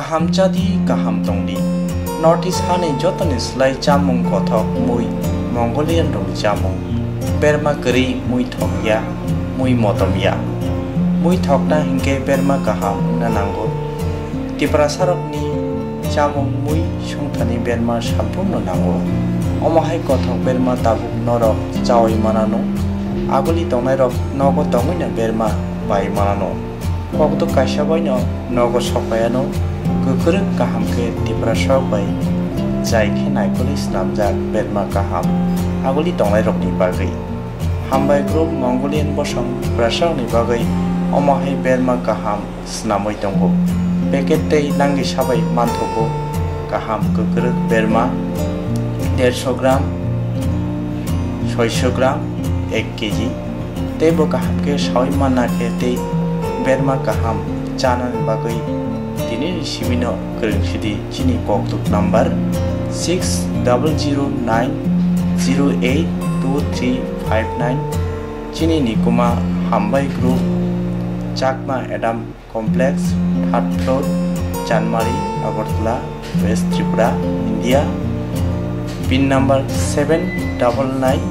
Kaham jadi kaham tongdi. Notice hane jotanis lai chamung kothok mui Mongolian rong chamung. Berma kari mui thokya mui motomya. Mui thokna hingke berma kaham nanango. Tiprasarokni chamung mui sungthani berma sampurno nango. অমহাই কথক বেরমা তাবুক নরক চাওয়াই মানানো আগলি তঙাই rock নগ তঙই না বেরমা by মানানো কক্ত কাইসাবাই ন নগ সফায়ানো गोख्रों गाहामखौ दिप्रासाव बै जायखे नायखलि स्नामजाक बेरमा गाहाम आगुलि दंलाय रगनि बागै हामबाय ग्रुप मंगलियन बसम प्रासावनि बागै अमाहै बेरमा गाहाम स्नामै दङ पेकेटै नांगि साबाय मान्थखौ गाहाम गोख्रों बेरमा देरस' ग्राम ছয়শো গ্রাম এক কেজি তেব কাহামকে ছয় মানা খেতে berma kaham chanan bagai tini simino kerngsidi chini koktuk number 6009082359 chini nikuma hambai group chakma adam complex third floor Chanmari Agartala west Tripura India pin number seven double nine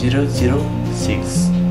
zero zero six